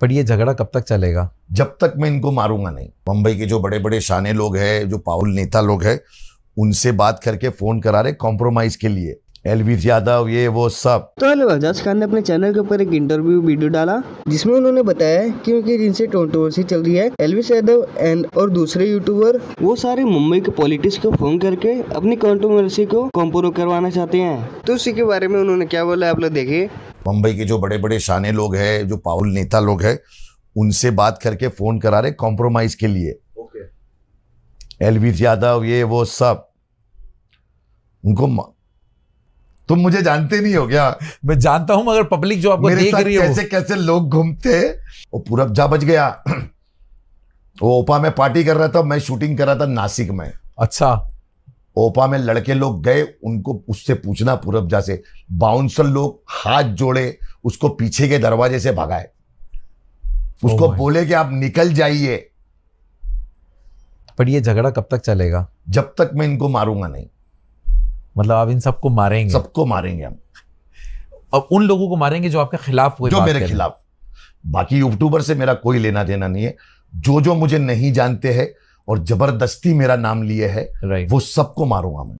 पर ये झगड़ा कब तक चलेगा? जब तक मैं इनको मारूँगा नहीं। मुंबई के जो बड़े बड़े शाने लोग हैं जो पावल नेता लोग हैं उनसे बात करके फ़ोन करा रहे कॉम्प्रोमाइज के लिए। एलविस यादव ये वो सब। तो हेलो एजाज खान ने अपने चैनल के ऊपर एक इंटरव्यू वीडियो डाला जिसमें उन्होंने बताया कि उनकी जिनसे कंट्रोवर्सी चल रही है। एलविस यादव एंड और दूसरे यूट्यूबर वो सारे मुंबई के पॉलिटिक्स को फ़ोन करके अपनी कंट्रोवर्सी को कॉम्प्रो करवाना चाहते हैं। तो उसी के बारे में उन्होंने क्या बोला आप लोग देखिए। मुंबई के जो बड़े बड़े शाने लोग हैं जो पावल नेता लोग हैं उनसे बात करके फ़ोन करा रहे कॉम्प्रोमाइज के लिए। एलविस यादव ये वो सब। उनको म- तुम मुझे जानते नहीं हो क्या? मैं जानता हूँ मगर पब्लिक जो आपको देख रही है। कैसे कैसे लोग घूमते? वो पूरब जा बच गया। वो ओपा में पार्टी कर रहा था मैं शूटिंग कर रहा था नासिक में। अच्छा। ओपा में लड़के लोग गए उनको उससे पूछना पूरब जा से। बाउंसर लोग हाथ जोड़े उसको पीछे के दरवाजे से भगाए। उसको Oh बोले कि आप निकल जाइए। पर ये झगड़ा कब तक चलेगा? जब तक मैं इनको मारूँगा नहीं। मतलब आप इन सबको मारेंगे? सबको मारेंगे हम। अब उन लोगों को मारेंगे जो आपके खिलाफ जो मेरे खिलाफ। बाकी यूट्यूबर से मेरा कोई लेना देना नहीं है। जो जो मुझे नहीं जानते हैं और ज़बरदस्ती मेरा नाम लिए है वो सबको मारूँगा मैं।